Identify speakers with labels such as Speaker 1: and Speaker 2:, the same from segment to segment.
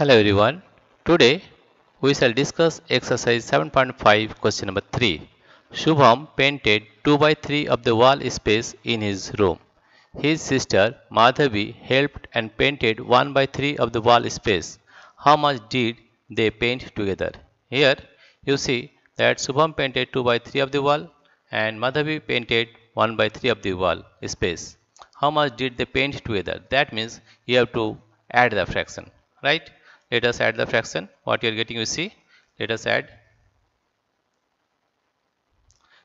Speaker 1: Hello everyone. Today we shall discuss exercise 7.5 question number 3. Shubham painted 2 by 3 of the wall space in his room. His sister Madhavi helped and painted 1 by 3 of the wall space. How much did they paint together? Here you see that Shubham painted 2 by 3 of the wall and Madhavi painted 1 by 3 of the wall space. How much did they paint together? That means you have to add the fraction, right? Let us add the fraction. What you are getting you see. Let us add.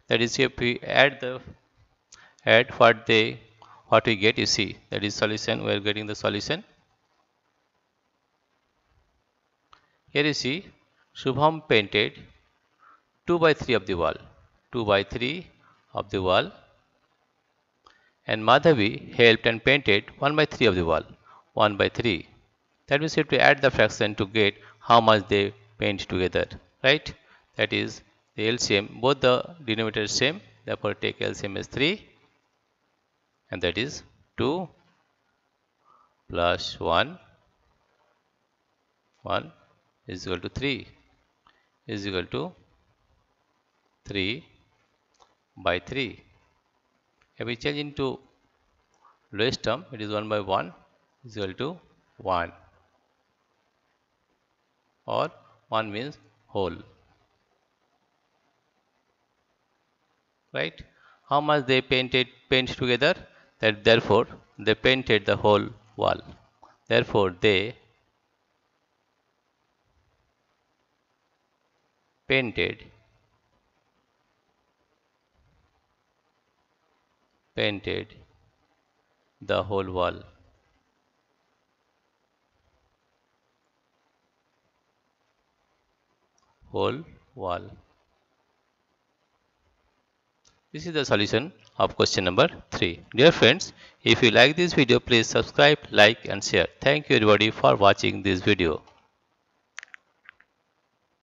Speaker 1: That is if we add the add what they what we get you see. That is solution. We are getting the solution. Here you see Shubham painted 2 by 3 of the wall. 2 by 3 of the wall. And Madhavi helped and painted 1 by 3 of the wall. 1 by 3 that means you have to add the fraction to get how much they paint together right? That is the LCM both the denominator same therefore take LCM as 3 and that is 2 plus 1 1 is equal to 3 is equal to 3 by 3 if we change into lowest term it is 1 by 1 is equal to 1 or 1 means whole. Right? How much they painted paint together? That therefore they painted the whole wall. Therefore they painted painted the whole wall whole wall. This is the solution of question number 3. Dear friends, if you like this video, please subscribe, like and share. Thank you everybody for watching this video.